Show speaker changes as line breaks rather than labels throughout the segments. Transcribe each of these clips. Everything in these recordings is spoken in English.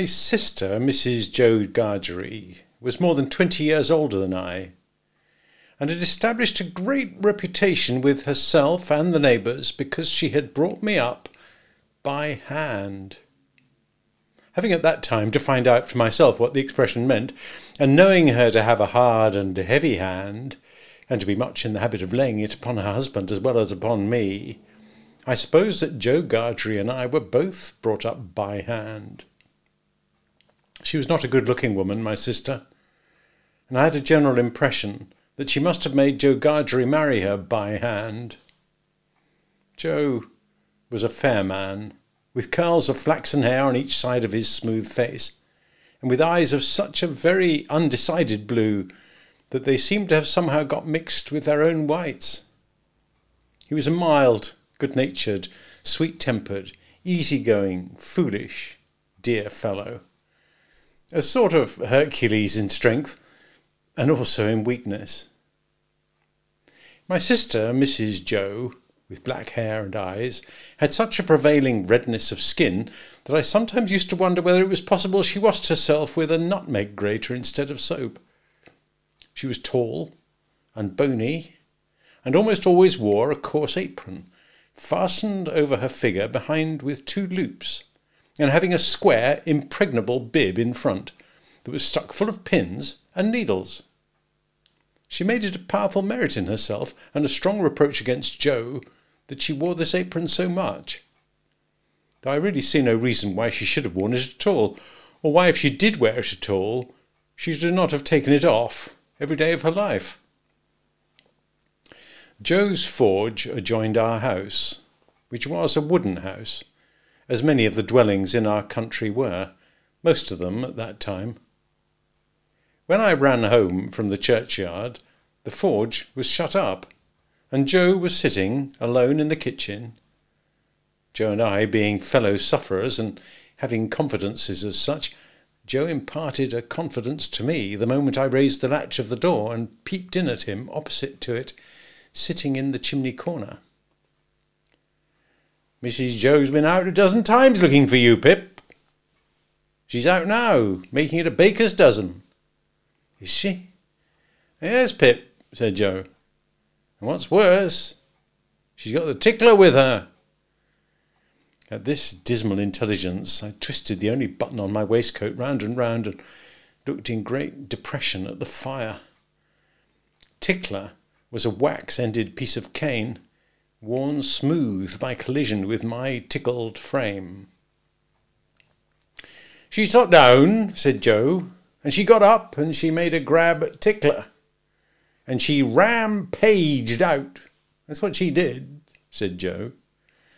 My sister, Mrs. Joe Gargery, was more than twenty years older than I, and had established a great reputation with herself and the neighbours because she had brought me up by hand. Having at that time to find out for myself what the expression meant, and knowing her to have a hard and heavy hand, and to be much in the habit of laying it upon her husband as well as upon me, I suppose that Joe Gargery and I were both brought up by hand. She was not a good looking woman, my sister, and I had a general impression that she must have made Joe Gargery marry her by hand. Joe was a fair man, with curls of flaxen hair on each side of his smooth face, and with eyes of such a very undecided blue that they seemed to have somehow got mixed with their own whites. He was a mild, good natured, sweet tempered, easy going, foolish, dear fellow a sort of Hercules in strength and also in weakness. My sister, Mrs. Joe, with black hair and eyes, had such a prevailing redness of skin that I sometimes used to wonder whether it was possible she washed herself with a nutmeg grater instead of soap. She was tall and bony, and almost always wore a coarse apron, fastened over her figure behind with two loops, and having a square, impregnable bib in front that was stuck full of pins and needles. She made it a powerful merit in herself and a strong reproach against Joe that she wore this apron so much. Though I really see no reason why she should have worn it at all, or why, if she did wear it at all, she should not have taken it off every day of her life. Joe's forge adjoined our house, which was a wooden house, as many of the dwellings in our country were, most of them at that time. When I ran home from the churchyard, the forge was shut up, and Joe was sitting alone in the kitchen. Joe and I, being fellow sufferers and having confidences as such, Joe imparted a confidence to me the moment I raised the latch of the door and peeped in at him opposite to it, sitting in the chimney corner. Mrs. Joe's been out a dozen times looking for you, Pip. She's out now, making it a baker's dozen. Is she? Yes, Pip, said Joe. And what's worse, she's got the tickler with her. At this dismal intelligence, I twisted the only button on my waistcoat round and round and looked in great depression at the fire. Tickler was a wax ended piece of cane worn smooth by collision with my tickled frame. She sat down, said Joe, and she got up and she made a grab at Tickler, and she rampaged out. That's what she did, said Joe,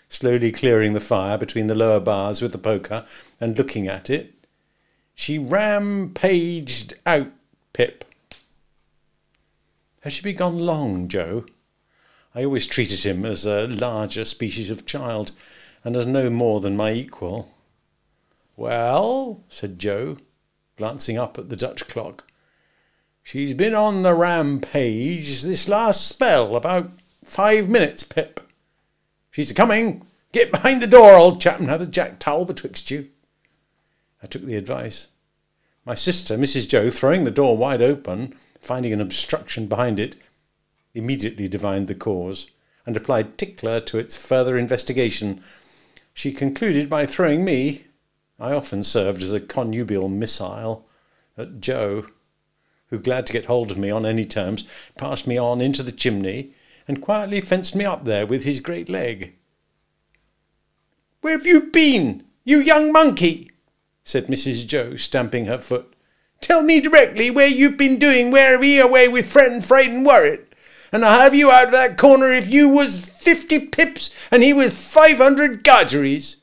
slowly clearing the fire between the lower bars with the poker and looking at it. She rampaged out, Pip. Has she been gone long, Joe? I always treated him as a larger species of child, and as no more than my equal. Well, said Joe, glancing up at the Dutch clock, she's been on the rampage this last spell, about five minutes, Pip. She's a coming. Get behind the door, old chap, and have the jack towel betwixt you. I took the advice. My sister, Mrs. Joe, throwing the door wide open, finding an obstruction behind it, immediately divined the cause, and applied Tickler to its further investigation. She concluded by throwing me I often served as a connubial missile at Joe, who, glad to get hold of me on any terms, passed me on into the chimney and quietly fenced me up there with his great leg. Where have you been, you young monkey? said Mrs. Joe, stamping her foot. Tell me directly where you've been doing where we away with friend and Worrit and I'll have you out of that corner if you was fifty pips and he was five hundred Gargeries.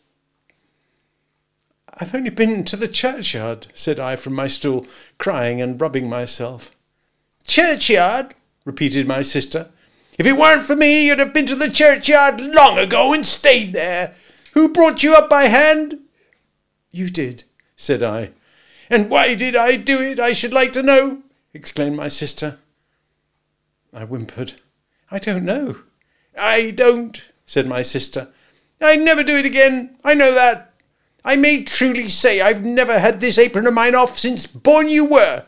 I've only been to the churchyard, said I from my stool, crying and rubbing myself. Churchyard? repeated my sister. If it weren't for me, you'd have been to the churchyard long ago and stayed there. Who brought you up by hand? You did, said I. And why did I do it, I should like to know? exclaimed my sister. I whimpered. I don't know. I don't, said my sister. I'd never do it again. I know that. I may truly say I've never had this apron of mine off since born you were.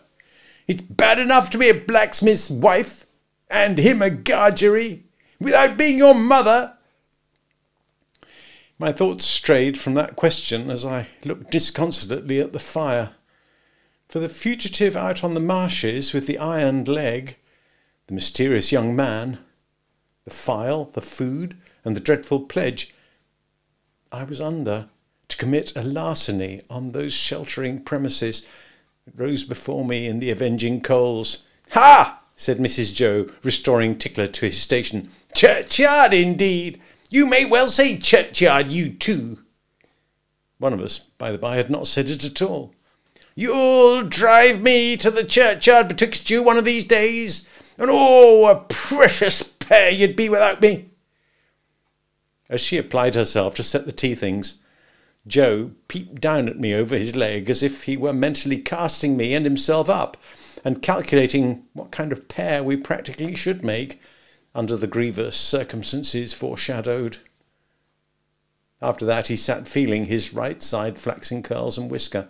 It's bad enough to be a blacksmith's wife, and him a gargery, without being your mother. My thoughts strayed from that question as I looked disconsolately at the fire. For the fugitive out on the marshes with the ironed leg, the mysterious young man, the file, the food, and the dreadful pledge I was under to commit a larceny on those sheltering premises it rose before me in the avenging coals. Ha! said Mrs. Joe, restoring Tickler to his station. Churchyard, indeed! You may well say churchyard, you two. One of us, by the by, had not said it at all. You'll drive me to the churchyard betwixt you one of these days, and oh, a precious pair you'd be without me. As she applied herself to set the tea things, Joe peeped down at me over his leg as if he were mentally casting me and himself up, and calculating what kind of pair we practically should make under the grievous circumstances foreshadowed. After that, he sat feeling his right side flaxen curls and whisker,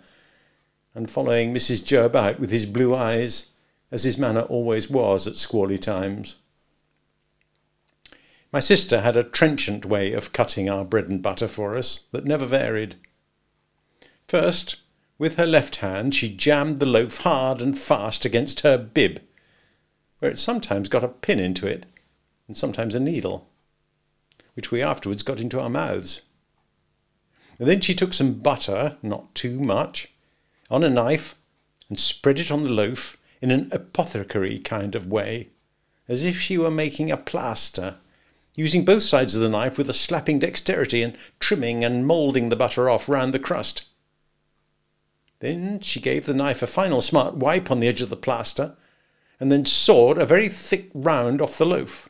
and following Mrs. Joe about with his blue eyes, as his manner always was at squally times. My sister had a trenchant way of cutting our bread and butter for us that never varied. First, with her left hand, she jammed the loaf hard and fast against her bib, where it sometimes got a pin into it, and sometimes a needle, which we afterwards got into our mouths. And then she took some butter, not too much, on a knife, and spread it on the loaf in an apothecary kind of way, as if she were making a plaster, using both sides of the knife with a slapping dexterity and trimming and moulding the butter off round the crust. Then she gave the knife a final smart wipe on the edge of the plaster, and then sawed a very thick round off the loaf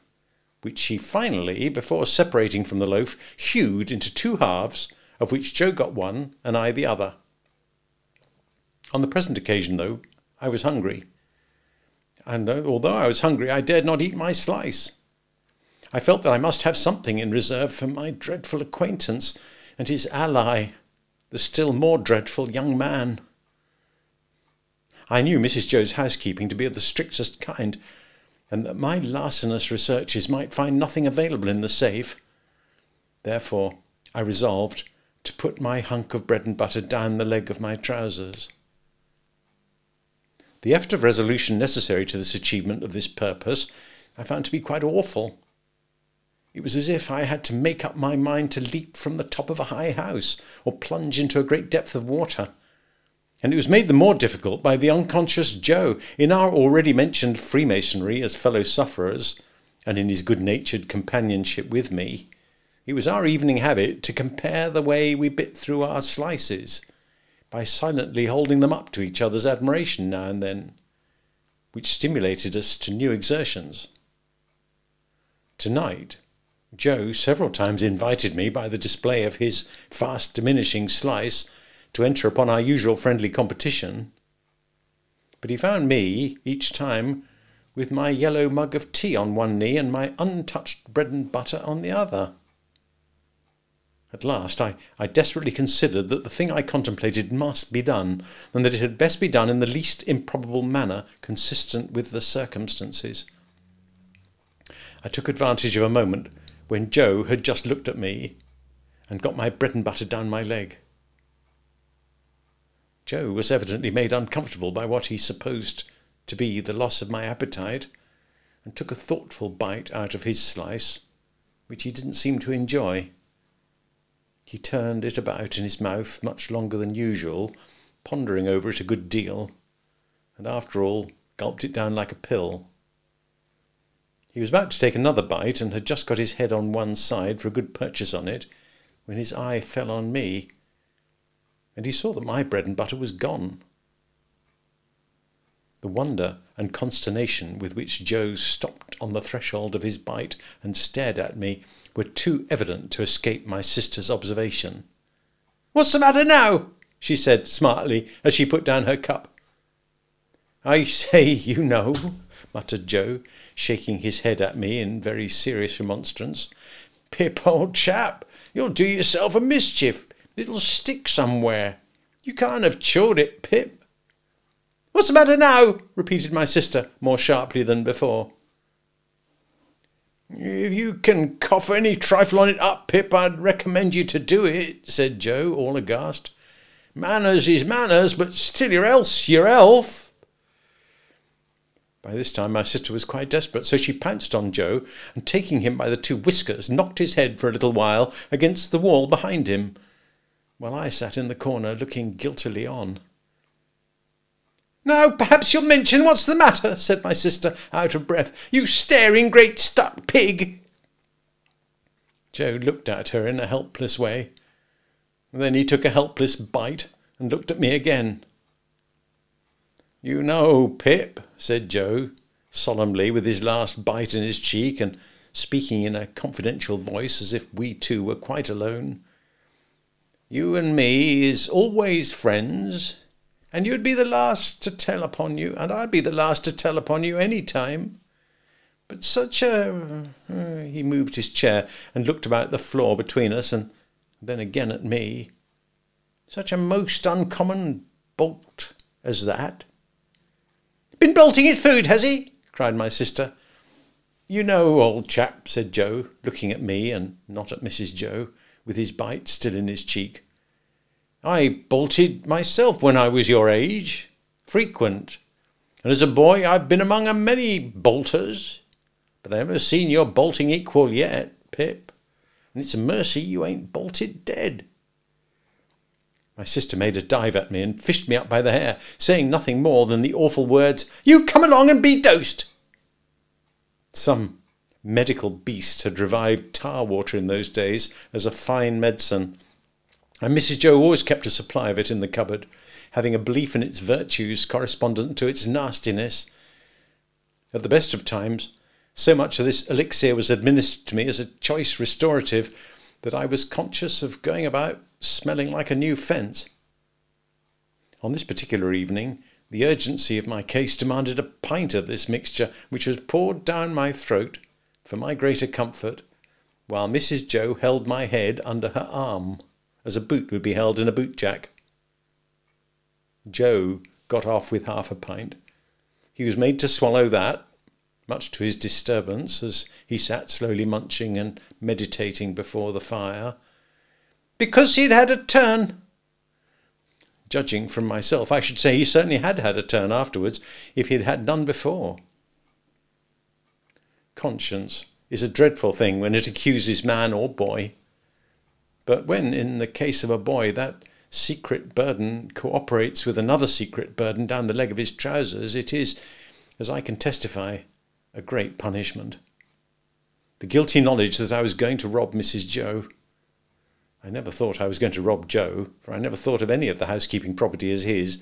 which she finally, before separating from the loaf, hewed into two halves, of which Joe got one and I the other. On the present occasion, though, I was hungry, and uh, although I was hungry, I dared not eat my slice. I felt that I must have something in reserve for my dreadful acquaintance and his ally, the still more dreadful young man. I knew Mrs. Joe's housekeeping to be of the strictest kind, and that my larcenous researches might find nothing available in the safe. Therefore, I resolved to put my hunk of bread and butter down the leg of my trousers. The effort of resolution necessary to this achievement of this purpose I found to be quite awful. It was as if I had to make up my mind to leap from the top of a high house or plunge into a great depth of water and it was made the more difficult by the unconscious Joe in our already mentioned Freemasonry as fellow sufferers, and in his good natured companionship with me. It was our evening habit to compare the way we bit through our slices, by silently holding them up to each other's admiration now and then, which stimulated us to new exertions. Tonight, Joe several times invited me by the display of his fast diminishing slice to enter upon our usual friendly competition. But he found me, each time, with my yellow mug of tea on one knee and my untouched bread and butter on the other. At last I, I desperately considered that the thing I contemplated must be done, and that it had best be done in the least improbable manner consistent with the circumstances. I took advantage of a moment when Joe had just looked at me and got my bread and butter down my leg. Joe was evidently made uncomfortable by what he supposed to be the loss of my appetite, and took a thoughtful bite out of his slice, which he didn't seem to enjoy. He turned it about in his mouth much longer than usual, pondering over it a good deal, and after all gulped it down like a pill. He was about to take another bite, and had just got his head on one side for a good purchase on it, when his eye fell on me and he saw that my bread and butter was gone. The wonder and consternation with which Joe stopped on the threshold of his bite and stared at me were too evident to escape my sister's observation. What's the matter now? she said smartly as she put down her cup. I say, you know, muttered Joe, shaking his head at me in very serious remonstrance. Pip, old chap, you'll do yourself a mischief It'll stick somewhere. You can't have chewed it, Pip. What's the matter now? repeated my sister, more sharply than before. If you can cough any trifle on it up, Pip, I'd recommend you to do it, said Joe, all aghast. Manners is manners, but still your else, your elf. By this time my sister was quite desperate, so she pounced on Joe, and taking him by the two whiskers, knocked his head for a little while against the wall behind him, while I sat in the corner looking guiltily on. Now, perhaps you'll mention what's the matter, said my sister, out of breath. You staring great stuck pig. Joe looked at her in a helpless way. Then he took a helpless bite and looked at me again. You know, Pip, said Joe, solemnly, with his last bite in his cheek and speaking in a confidential voice as if we two were quite alone. You and me is always friends, and you'd be the last to tell upon you, and I'd be the last to tell upon you any time. But such a. Uh, he moved his chair and looked about the floor between us, and then again at me. Such a most uncommon bolt as that. Been bolting his food, has he? cried my sister. You know, old chap, said Joe, looking at me and not at Mrs. Joe, with his bite still in his cheek. I bolted myself when I was your age, frequent, and as a boy I've been among a many bolters, but I've never seen your bolting equal yet, Pip, and it's a mercy you ain't bolted dead. My sister made a dive at me and fished me up by the hair, saying nothing more than the awful words, You come along and be dosed! Some medical beast had revived tar water in those days as a fine medicine, and Mrs. Joe always kept a supply of it in the cupboard, having a belief in its virtues correspondent to its nastiness. At the best of times, so much of this elixir was administered to me as a choice restorative that I was conscious of going about smelling like a new fence. On this particular evening, the urgency of my case demanded a pint of this mixture, which was poured down my throat for my greater comfort, while Mrs. Joe held my head under her arm as a boot would be held in a boot jack. Joe got off with half a pint. He was made to swallow that, much to his disturbance, as he sat slowly munching and meditating before the fire. Because he'd had a turn. Judging from myself, I should say he certainly had had a turn afterwards, if he'd had none before. Conscience is a dreadful thing when it accuses man or boy. But when, in the case of a boy, that secret burden cooperates with another secret burden down the leg of his trousers, it is, as I can testify, a great punishment. The guilty knowledge that I was going to rob Mrs. Joe. I never thought I was going to rob Joe, for I never thought of any of the housekeeping property as his.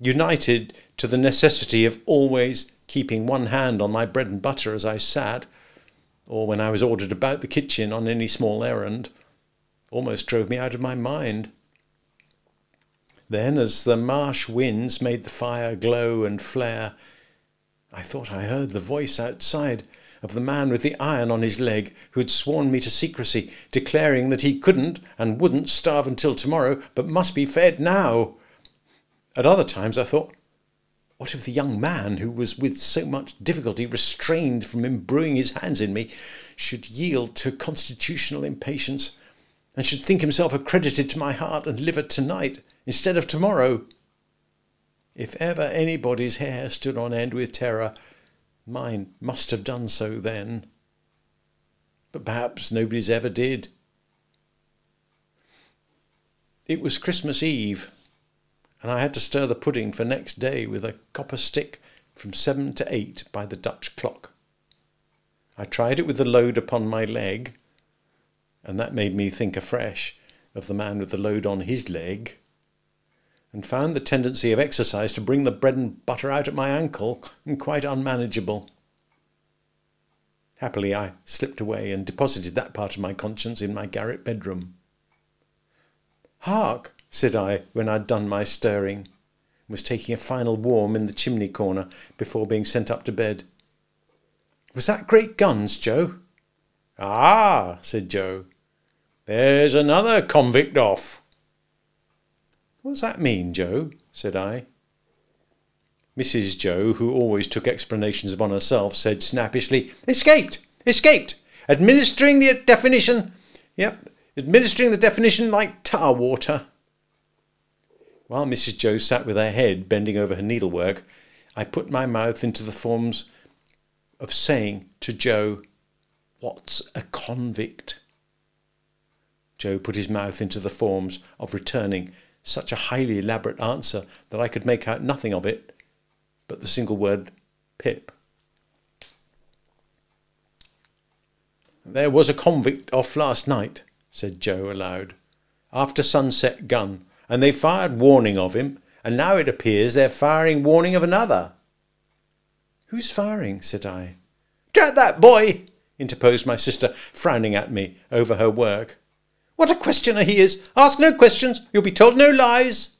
United to the necessity of always keeping one hand on my bread and butter as I sat, or when I was ordered about the kitchen on any small errand, almost drove me out of my mind. Then, as the marsh winds made the fire glow and flare, I thought I heard the voice outside of the man with the iron on his leg who had sworn me to secrecy, declaring that he couldn't and wouldn't starve until tomorrow, but must be fed now. At other times I thought, what if the young man, who was with so much difficulty restrained from imbruing his hands in me, should yield to constitutional impatience and should think himself accredited to my heart and liver tonight instead of tomorrow. If ever anybody's hair stood on end with terror, mine must have done so then. But perhaps nobody's ever did. It was Christmas Eve, and I had to stir the pudding for next day with a copper stick from seven to eight by the Dutch clock. I tried it with the load upon my leg, and that made me think afresh of the man with the load on his leg, and found the tendency of exercise to bring the bread and butter out at my ankle quite unmanageable. Happily, I slipped away and deposited that part of my conscience in my garret bedroom. Hark, said I, when I'd done my stirring, and was taking a final warm in the chimney corner before being sent up to bed. Was that great guns, Joe? Ah, said Joe, There's another convict off. What does that mean, Joe? said I. Mrs. Joe, who always took explanations upon herself, said snappishly, Escaped! Escaped! Administering the definition. Yep, administering the definition like tar water. While Mrs. Joe sat with her head bending over her needlework, I put my mouth into the forms of saying to Joe, What's a convict? Joe put his mouth into the forms of returning such a highly elaborate answer that I could make out nothing of it but the single word Pip. There was a convict off last night, said Joe aloud, after sunset gun, and they fired warning of him, and now it appears they're firing warning of another. Who's firing? said I. Drat that boy! interposed my sister, frowning at me over her work. What a questioner he is! Ask no questions, you'll be told no lies.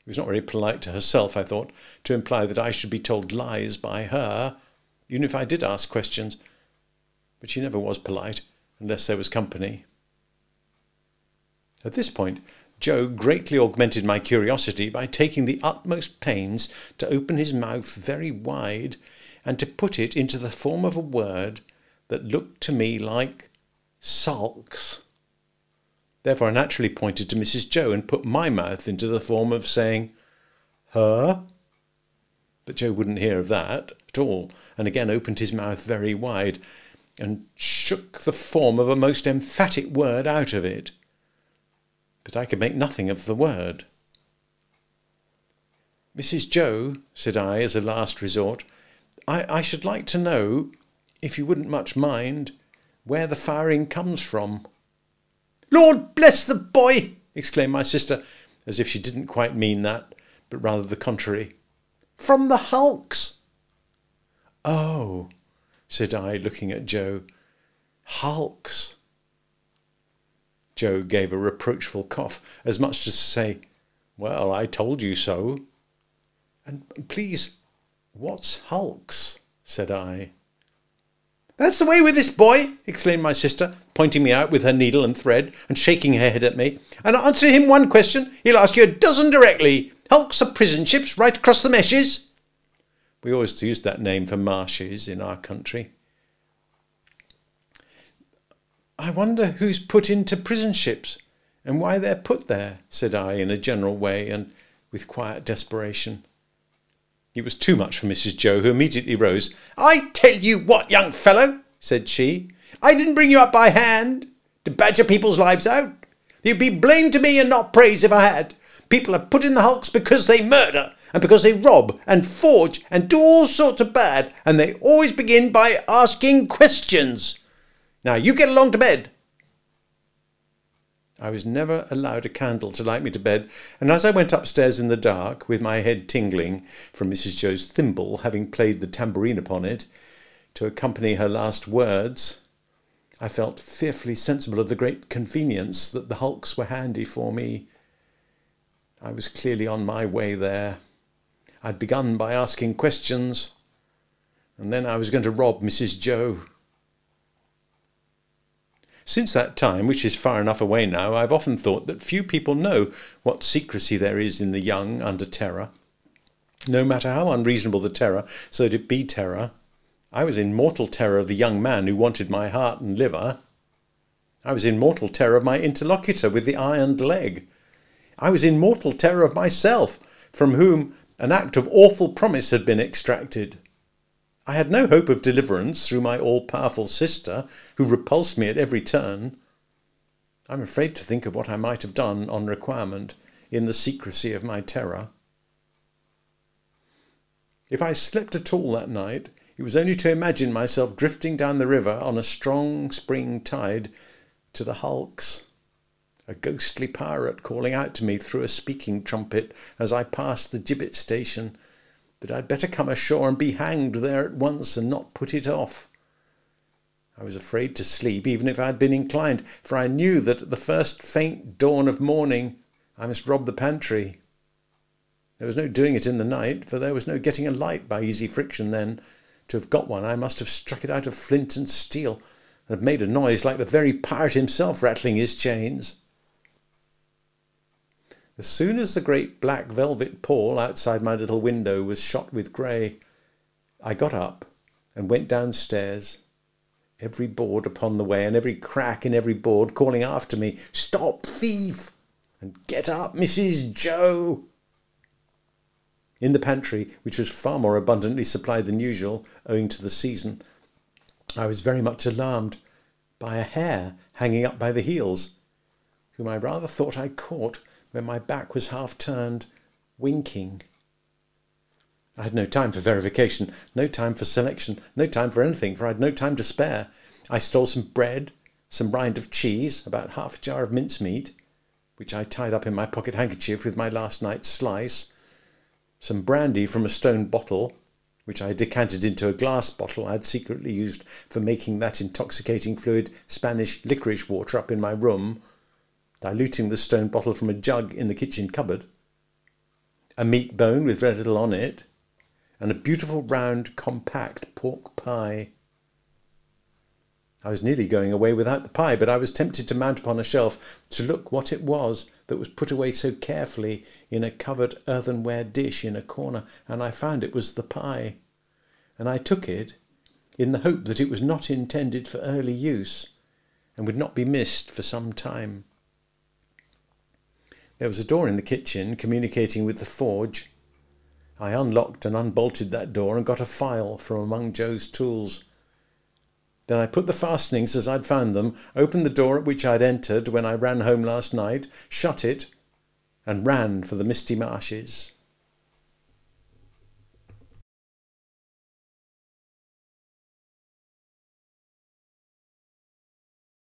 It was not very polite to herself, I thought, to imply that I should be told lies by her, even if I did ask questions. But she never was polite, unless there was company. At this point, Joe greatly augmented my curiosity by taking the utmost pains to open his mouth very wide and to put it into the form of a word that looked to me like sulks. Therefore, I naturally pointed to Mrs. Joe and put my mouth into the form of saying, Her? But Joe wouldn't hear of that at all, and again opened his mouth very wide, and shook the form of a most emphatic word out of it. But I could make nothing of the word. Mrs. Joe, said I as a last resort, I, I should like to know, if you wouldn't much mind, where the firing comes from. Lord bless the boy! exclaimed my sister, as if she didn't quite mean that, but rather the contrary. From the hulks. Oh, said I, looking at Joe. Hulks. Joe gave a reproachful cough, as much as to say, Well, I told you so. And please, what's hulks? said I. That's the way with this boy, exclaimed my sister, pointing me out with her needle and thread and shaking her head at me. And answer him one question, he'll ask you a dozen directly. Hulks are prison ships right across the meshes. We always used that name for marshes in our country. I wonder who's put into prison ships and why they're put there, said I in a general way and with quiet desperation. It was too much for Mrs. Joe, who immediately rose. I tell you what, young fellow, said she, I didn't bring you up by hand to badger people's lives out. You'd be blamed to me and not praised if I had. People are put in the hulks because they murder and because they rob and forge and do all sorts of bad, and they always begin by asking questions. Now you get along to bed. I was never allowed a candle to light me to bed, and as I went upstairs in the dark, with my head tingling from Mrs. Joe's thimble having played the tambourine upon it, to accompany her last words, I felt fearfully sensible of the great convenience that the hulks were handy for me. I was clearly on my way there. I'd begun by asking questions, and then I was going to rob Mrs. Joe. Since that time, which is far enough away now, I've often thought that few people know what secrecy there is in the young under terror. No matter how unreasonable the terror, so that it be terror, I was in mortal terror of the young man who wanted my heart and liver. I was in mortal terror of my interlocutor with the ironed leg. I was in mortal terror of myself, from whom an act of awful promise had been extracted. I had no hope of deliverance through my all powerful sister, who repulsed me at every turn. I'm afraid to think of what I might have done on requirement in the secrecy of my terror. If I slept at all that night, it was only to imagine myself drifting down the river on a strong spring tide to the hulks. A ghostly pirate calling out to me through a speaking trumpet as I passed the gibbet station that I'd better come ashore and be hanged there at once and not put it off. I was afraid to sleep, even if I had been inclined, for I knew that at the first faint dawn of morning I must rob the pantry. There was no doing it in the night, for there was no getting a light by easy friction then. To have got one, I must have struck it out of flint and steel, and have made a noise like the very pirate himself rattling his chains. As soon as the great black velvet pall outside my little window was shot with grey, I got up and went downstairs, every board upon the way and every crack in every board calling after me, Stop, thief! and Get up, Mrs. Joe! In the pantry, which was far more abundantly supplied than usual, owing to the season, I was very much alarmed by a hare hanging up by the heels, whom I rather thought I caught my back was half turned, winking. I had no time for verification, no time for selection, no time for anything, for I had no time to spare. I stole some bread, some rind of cheese, about half a jar of mincemeat, which I tied up in my pocket handkerchief with my last night's slice, some brandy from a stone bottle, which I decanted into a glass bottle I had secretly used for making that intoxicating fluid Spanish licorice water up in my room, diluting the stone bottle from a jug in the kitchen cupboard, a meat bone with very little on it, and a beautiful round compact pork pie. I was nearly going away without the pie, but I was tempted to mount upon a shelf to look what it was that was put away so carefully in a covered earthenware dish in a corner, and I found it was the pie. And I took it in the hope that it was not intended for early use and would not be missed for some time. There was a door in the kitchen communicating with the forge. I unlocked and unbolted that door and got a file from among Joe's tools. Then I put the fastenings as I'd found them, opened the door at which I'd entered when I ran home last night, shut it, and ran for the misty marshes.